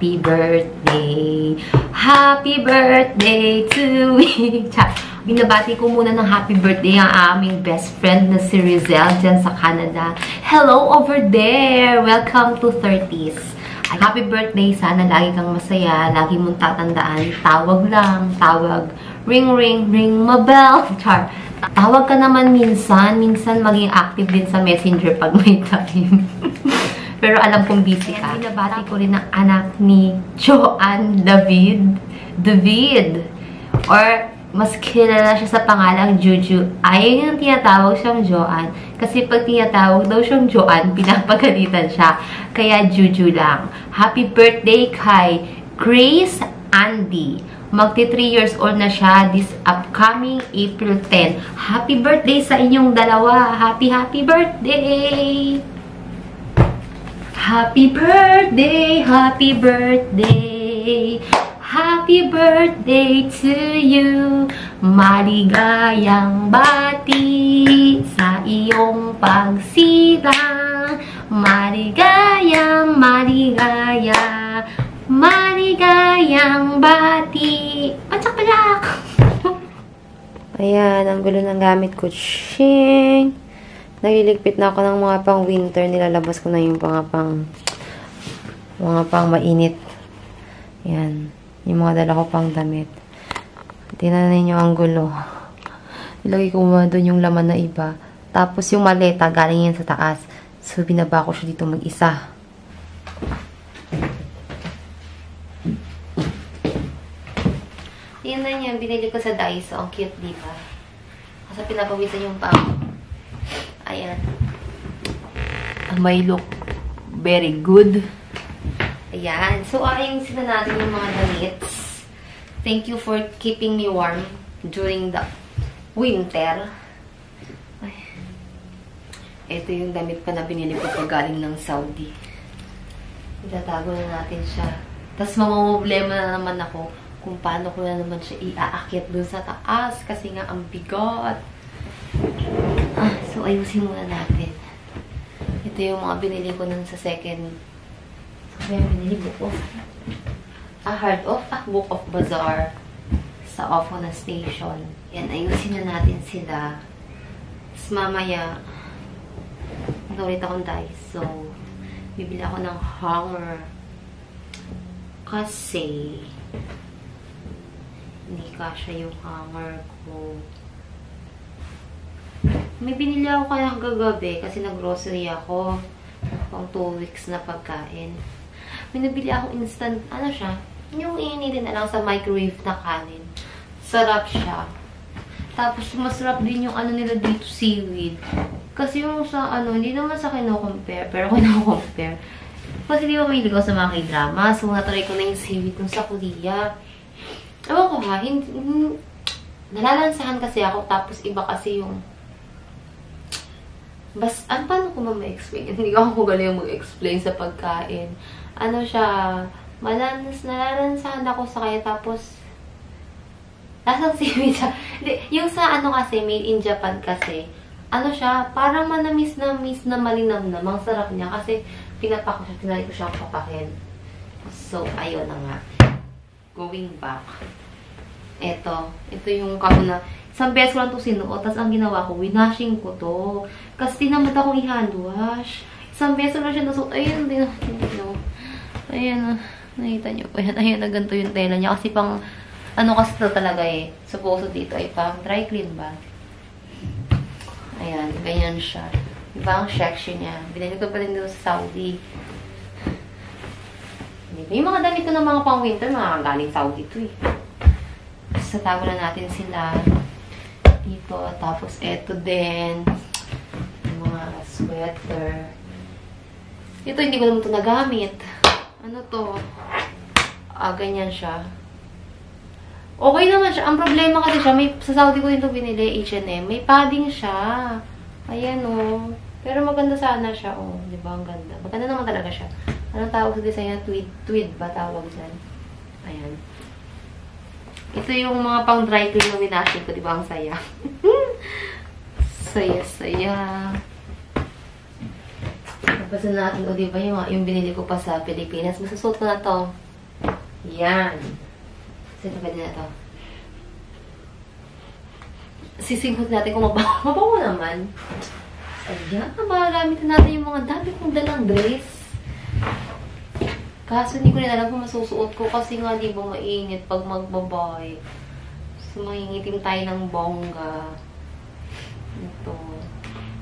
happy birthday. Happy birthday to me. Char. Binabati ko muna ng happy birthday ang aming best friend na si Rizel dyan sa Canada. Hello over there! Welcome to 30s. Happy birthday. Sana lagi kang masaya. Lagi mong tatandaan. Tawag lang. Tawag. Ring, ring, ring my. Char. Tawag ka naman minsan. Minsan maging active din sa messenger pag may time. Pero alam kong busy ka. Kaya ko rin ang anak ni Joanne David. David. Or mas kilala siya sa pangalang Juju. Ayaw yung tinatawag siyang Joanne. Kasi pag tinatawag daw siyang Joanne, pinapagalitan siya. Kaya Juju lang. Happy birthday kay Grace Andy. Magti 3 years old na siya this upcoming April 10. Happy birthday sa inyong dalawa. Happy, happy birthday! Happy birthday, happy birthday, happy birthday to you. Maligayang bati sa iyong pagsilang. Maligayang, maligaya, maligayang bati. Patsak-patsak! Ayan, ang gulo ng gamit ko. Ching! Naliligpit na ako ng mga pang winter. Nilalabas ko na yung mga pang mga pang mainit. Yan. Yung mga dala ko pang damit. Tingnan ninyo ang gulo. Ilagay ko muna doon yung laman na iba. Tapos yung maleta, galing yan sa taas. So, binaba ko siya dito mag-isa. Tingnan niyo, binili ko sa Daiso. Ang cute, di ba? Kasi pinapawisan yung pang Ayan. May look very good. Ayan. So, ayusin na natin yung mga damit. Thank you for keeping me warm during the winter. Ay. Ito yung damit pa na binili ko pag galing ng Saudi. Itatago na natin siya. Tapos mamamblema na naman ako kung paano ko na naman siya iaakit dun sa taas kasi nga ang bigot. So ayusin muna natin. Ito yung mga binili ko nun sa second. So, kaya binili book of. Ah, hard off. Ah, book of bazaar. Sa off na station. Yan, ayusin na natin sila. Tapos mamaya, nag-ulit akong dice. So, bibili ako ng hanger. Kasi, hindi kasha yung hanger ko. May binili ako kaya gagabi kasi nag-grocery ako. Pang 2 weeks na pagkain. May nabili ako instant, ano siya? Yung iinitin na lang sa microwave na kanin. Sarap siya. Tapos, masarap din yung ano nila dito, seaweed. Kasi yung sa ano, hindi naman sa kino-compare, pero kino-compare. Kasi di ba may ligaw sa mga k-drama, so natry ko na yung seaweed nung sa Korea. Ewan ko ha, hindi, hindi, nalalansahan kasi ako, tapos iba kasi yung Bas, ano, paano ko ma-explain? Hindi ko ako galing mag-explain sa pagkain. Ano siya, malanas, nalalansahan ako sa kaya, tapos, lasang seaweed siya. yung sa ano kasi, made in Japan kasi, ano siya, parang manamis na miss na malinamnam. Ang sarap niya kasi, pinapak ko siya, tinali ko siyang papakin. So, ayun na nga. Going back. Ito, ito yung kamo na, Isang beses ko lang ito sinuot. Tapos ang ginawa ko, winashing ko to. Kasi tinamad akong i-hand wash. Isang beses lang siya nasuot. Ayun, din. No. Ayan, nakita niyo po. Ayan, ayan na ganito yung tela niya. Kasi pang, ano kasi ito talaga eh. Supposed dito ay pang dry clean ba? Ayan, ganyan siya. Iba ang section niya. Binili ko pa rin dito sa Saudi. May mga damit ko ng mga pang winter, mga galing Saudi to eh. Sa tago na natin sila dito. Tapos, eto din. Sweater. Ito, hindi ko naman ito nagamit. Ano to? Ah, ganyan siya. Okay naman siya. Ang problema kasi siya, may, sa Saudi ko din ito binili, H&M. May padding siya. Ayan, oh. Pero maganda sana siya, oh. Di ba? Ang ganda. Maganda naman talaga siya. Anong tawag sa design na? Tweed. Tweed ba tawag dyan? Ayan. Ito yung mga pang dry clean na winashing ko, di? Ang saya. saya, saya. Nabasa natin, o di ba yung, yung binili ko pa sa Pilipinas. Masusot ko na to. Yan. Sino pwede na to? Sisinghot natin kung mabango. Mabango naman. Ayan, magagamit natin yung mga dami kong dalang dress. Kaso hindi ko rin alam kung masusuot ko kasi nga di ba mainit pag magbabay. So, mangingitim tayo ng bongga. Ito.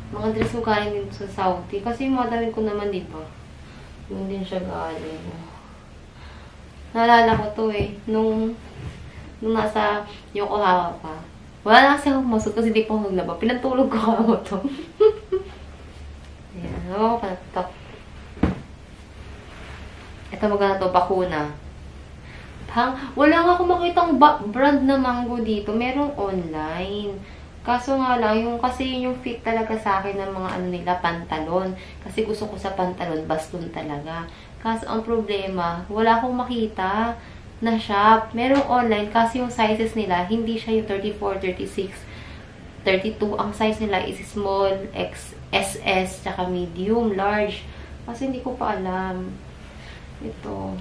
Mga dress ko galing din sa Saudi. Kasi yung mga damit ko naman, di ba? Yun din siya galing. Naalala ko to eh. Nung, nung nasa Yokohama pa. Wala na kasi ako masuk kasi di pa ako naglaba. Pinatulog ko ako to. Ayan. Ako pa to. Ito maganda to, bakuna. Pang, wala nga ako makitang brand na mango dito. Merong online. Kaso nga lang, yung kasi yun yung fit talaga sa akin ng mga ano nila, pantalon. Kasi gusto ko sa pantalon, baston talaga. Kaso ang problema, wala akong makita na shop. Merong online kasi yung sizes nila, hindi siya yung 34, 36, 32. Ang size nila is small, X, SS, tsaka medium, large. Kasi hindi ko pa alam. Ito.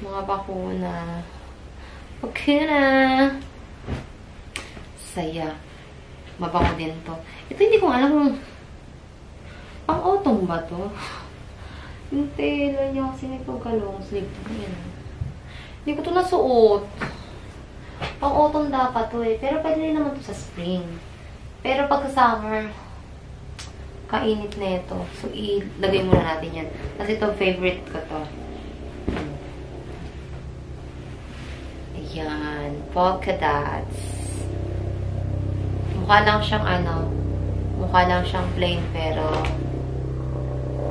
Mga bakuna. Okay na. Saya. Mabango din to. Ito hindi ko alam kung pang autumn ba to? Yung tela niya kasi nito galong sleeve. Ayan. Hindi ko to nasuot. Pang autumn dapat to eh. Pero pwede rin naman to sa spring. Pero pag sa summer, kainit na ito. So, ilagay muna natin yan. Kasi ito, favorite ko to. Ayan. Polka dots. Mukha lang siyang ano, mukha lang siyang plain pero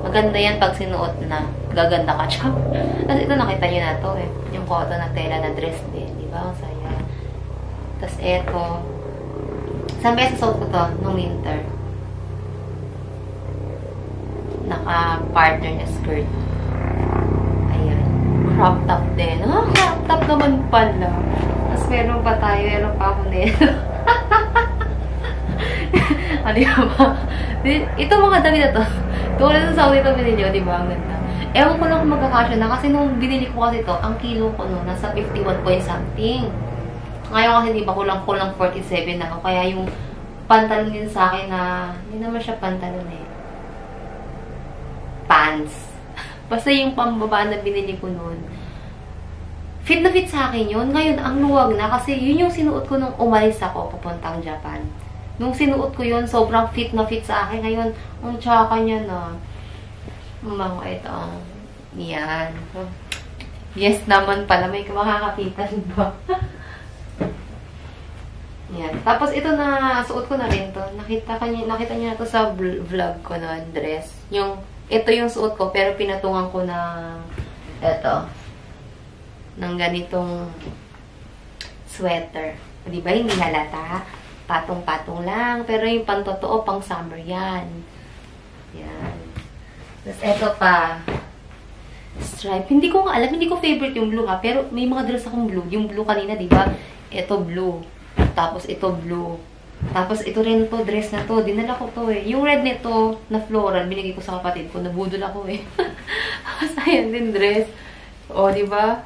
maganda yan pag sinuot na. Gaganda ka siya. Tapos ito nakita niyo na to eh. Yung cotton na tela na dress din. Di ba? Ang saya. Tapos ito. Isang beses suot ko to nung winter. Naka-partner na skirt. Ayan. Crop top din. Ah, crop top naman pala. Tapos meron pa tayo. Meron pa ako nito. yun ba? Ito mga dami na to. Tulad sa Saudi ito binili nyo, di ba? Ang ganda. Ewan ko lang kung magkakasya na kasi nung binili ko kasi ito, ang kilo ko no, nasa 51 point something. Ngayon kasi di ba kulang kulang 47 na ako. Kaya yung pantalon din sa akin na, hindi naman siya pantalon eh. Pants. Basta yung pambaba na binili ko noon. Fit na fit sa akin yun. Ngayon, ang luwag na kasi yun yung sinuot ko nung umalis ako papuntang Japan. Nung sinuot ko yun, sobrang fit na fit sa akin. Ngayon, ang tsaka niya na. Mga ito. Yan. Yes naman pala. May makakapitan ba? Yan. Tapos ito na, suot ko na rin to. Nakita, kanya, nakita niyo na to sa vlog ko na dress. Yung, ito yung suot ko, pero pinatungan ko ng, ito, ng ganitong sweater. Di ba? Hindi halata. Patong-patong lang. Pero yung pantotoo, pang summer yan. Yan. Tapos ito pa. Stripe. Hindi ko nga alam. Hindi ko favorite yung blue ha. Pero may mga dress akong blue. Yung blue kanina, di ba? Ito blue. Tapos ito blue. Tapos ito rin to, dress na to. Dinala ko to eh. Yung red nito na floral, binigay ko sa kapatid ko. Nabudol ako eh. Ayan din dress. O, di ba?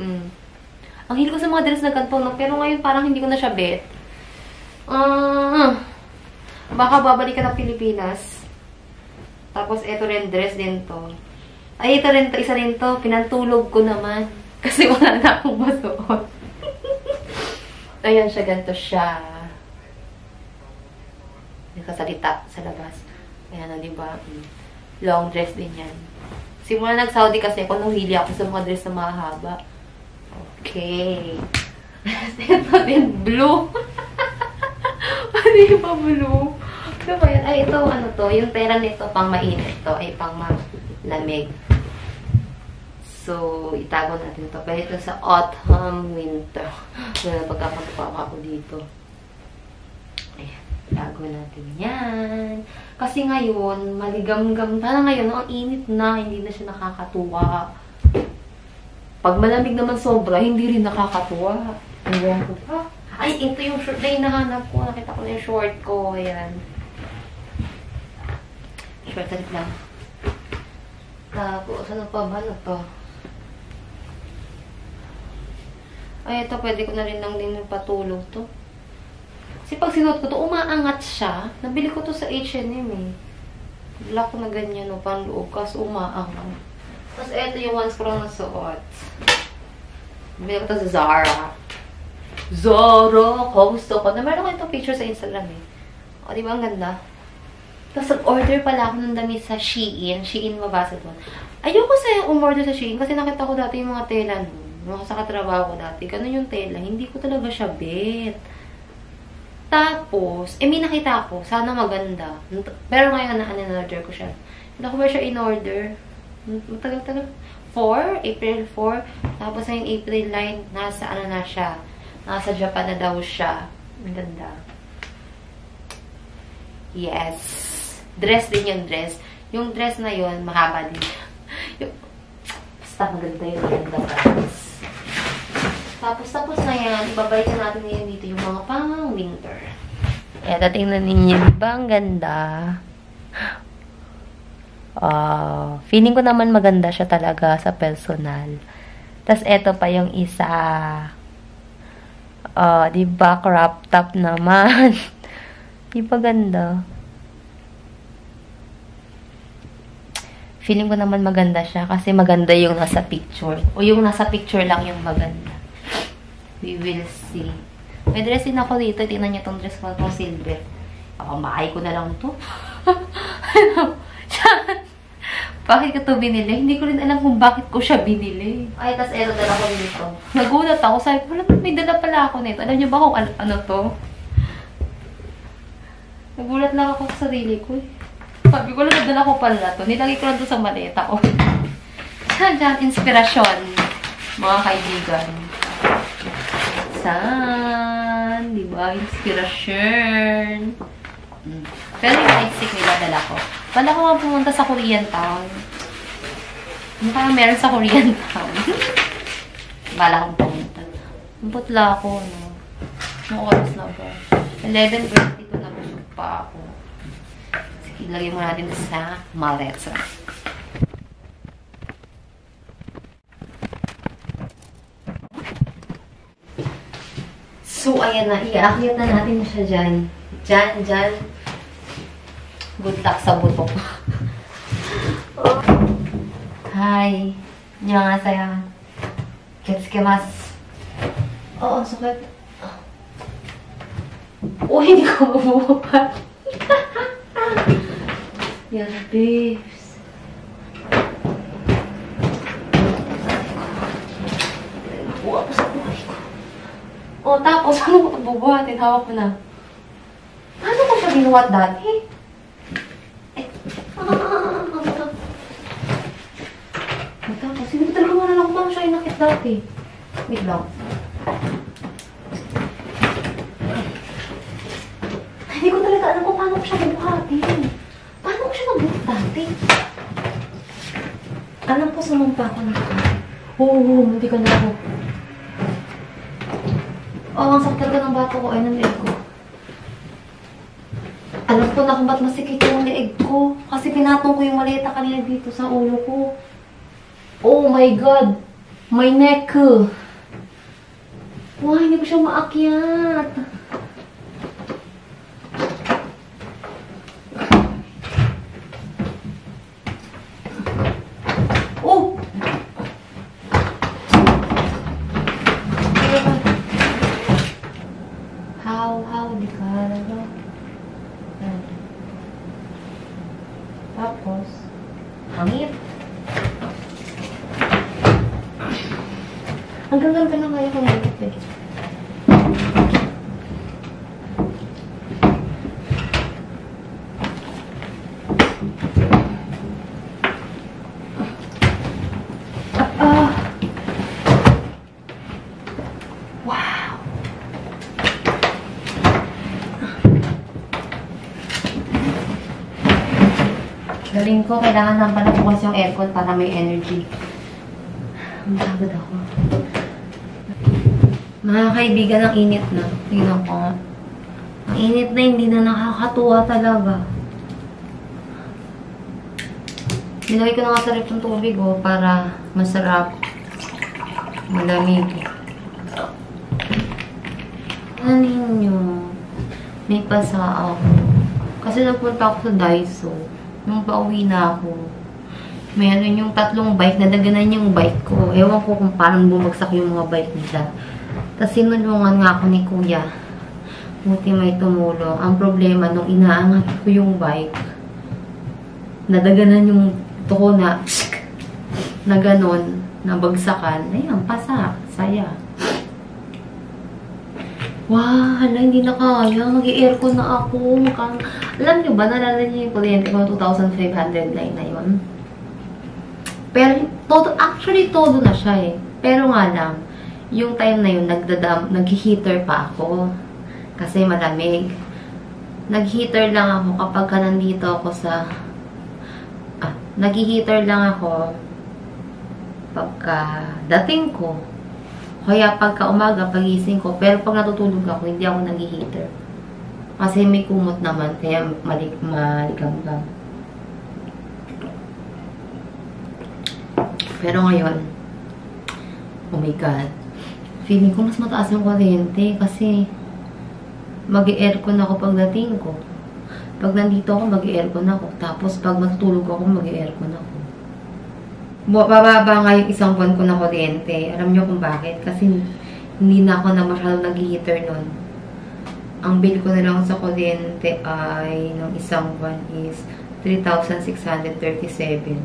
Mm. Ang hili ko sa mga dress na ganito, no? Pero ngayon parang hindi ko na siya bet. Uh, baka babalik ka ng Pilipinas. Tapos ito rin dress din to. Ay, ito rin to. Isa rin to. Pinantulog ko naman. Kasi wala na akong masuot. Ayan siya, ganito siya. Nakasalita sa labas. Ayan na, diba? Long dress din yan. Simula nag-Saudi kasi ako, nung hili ako sa mga dress na mahaba. Okay. ito din, blue. Ano blue? Ano ba yan? Ay, ito, ano to, yung pera nito, pang mainit to, ay pang malamig. So, itago natin to. Pero ito sa autumn, winter. Wala pagkakapagpapa ako dito. Ayan, itago natin yan. Kasi ngayon, maligam-gam. Parang ngayon, ang init na, hindi na siya nakakatuwa. Pag malamig naman sobra, hindi rin nakakatuwa. Ayan ko pa. Ay, ito yung short na hinahanap ko. Nakita ko na yung short ko. Ayan. Short ulit lang. Tapos, ano pa ba? Ano to? Ay, ito, pwede ko na rin lang din patulog to. Kasi pag sinuot ko to, umaangat siya. Nabili ko to sa H&M eh. Black na ganyan, no, pang loob, kasi umaangat. Tapos, ito yung ones ko lang nasuot. Bili ko to sa Zara. Zara! Ko, gusto ko. Na meron ko itong picture sa Instagram eh. O, di ba ang ganda? Tapos, nag-order pala ako ng damit sa Shein. Shein mabasa doon. Ayoko sa umorder sa Shein kasi nakita ko dati yung mga tela nun. Mga sa ko dati. Ganun yung tela. Hindi ko talaga siya bet. Tapos, eh may nakita ako. Sana maganda. Pero ngayon na in-order ko siya. Hindi ko ba siya in-order? Matagal-tagal. 4? April 4. Tapos ngayong April 9, nasa ano na siya. Nasa Japan na daw siya. Ang ganda. Yes. Dress din yung dress. Yung dress na yun, mahaba din. basta maganda yung maganda guys. Tapos, tapos na yan, ibabalikan natin ngayon dito yung mga pang winter. Kaya tingnan ninyo, di ba ang ganda? Uh, feeling ko naman maganda siya talaga sa personal. Tapos, eto pa yung isa. Uh, di ba, crop top naman. di ba ganda? Feeling ko naman maganda siya kasi maganda yung nasa picture. O yung nasa picture lang yung maganda. We will see. May dress din ako dito. Tingnan niyo tong dress ko itong silver. Pambahay ko na lang to. ano? Bakit ko to binili? Hindi ko rin alam kung bakit ko siya binili. Ay, tas eto dala ko dito. Nagulat ako. Sabi ko, may dala pala ako nito. Alam niyo ba kung ano, ano to? Nagulat lang ako sa sarili ko. Eh. Sabi ko, nadala ko pala to. Nilagay ko lang to sa maleta ko. Saan dyan? Inspirasyon. Mga kaibigan. Saan? Di ba? Inspirasyon. Hmm. Pero yung lipstick nila dala ko. Wala ko nga pumunta sa Korean Town. Kaya meron sa Korean Town? Bala kong pumunta. Putla ako, no? Anong oras na ba? 11.22 na busog pa ako. Sige, lagay mo natin sa maleta. So, ayan na. Iaakyat na natin siya dyan. Dyan, dyan. Good luck sa butok. oh. Hi. 안녕하세요. getsukemas. Oo, sakit. Oh, hindi ko mabubuhat. Yan, babes. Buwa ko sa buhay ko. Oh, tapos, ano ko ito bubuhatin? Hawak mo na. Paano ko siya binuhat dati? Hindi ko talaga malala kung paano siya inakit dati. Wait lang. Hindi ko talaga alam kung paano ko siya bubuhatin. Paano ko siya nabuhat dati? Alam ko sumampa ako na. Oo, oo, hindi ka na ako. Oo, oh, ang sakit talaga ng bato ko ay ng leeg ko. Alam ko na kung ba't masikip yung leeg ko. Kasi pinatong ko yung maleta kanina dito sa ulo ko. Oh my God! My neck! Wow, hindi ko siya maakyat. Oh! How, how, di ka talaga. Yan. Tapos, hangip. Hanggang ganito na kaya kong hangip eh. Ah. Wow. Galing ko, kailangan lang pala bukas yung aircon para may energy. Magagad ako. Mga kaibigan, ang init na. Tingnan ko. Ang init na, hindi na nakakatuwa talaga. Nilagay ko na nga sa rep ng tubig, oh, para masarap. Malamig. Ano ninyo? May pasa ako. Kasi nagpunta ako sa Daiso. Nung pauwi na ako. Meron yung tatlong bike, nadaganan yung bike ko. Ewan ko kung parang bumagsak yung mga bike nila. Tapos sinulungan nga ako ni kuya. Buti may tumulong. Ang problema, nung inaangat ko yung bike, nadaganan yung tuko na, na ganon, nabagsakan. Ayan, pasa, saya. Wow, hala, hindi na kaya. Mag-aircon na ako. Mukhang, alam nyo ba, nalala niyo yung kuryente ko 2,509 na yun? Pero, todo, actually, todo na siya eh. Pero nga lang, yung time na yun, nagdadam, nag-heater pa ako. Kasi malamig. Nag-heater lang ako kapag ka nandito ako sa... Ah, nag-heater lang ako pagka dating ko. Kaya pagka umaga, pagising ko. Pero pag natutulog ako, hindi ako nag-heater. Kasi may kumot naman, kaya malik maligam-gam. Pero ngayon, oh my God, feeling ko mas mataas yung kuryente kasi mag-aircon ako pagdating ko. Pag nandito ako, mag-aircon ako. Tapos pag matutulog ako, mag-aircon ako. Bababa nga yung isang buwan ko na kuryente. Alam nyo kung bakit? Kasi hindi na ako na masyadong nag-heater nun. Ang bill ko na lang sa kuryente ay ng isang buwan is 3,637.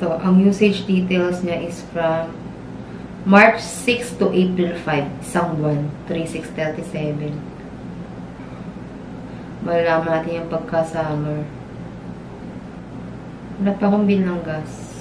To, ang usage details niya is from March 6 to April 5. Isang buwan. 3,637. Malalaman natin yung pagka-summer. Wala pa akong bill ng gas.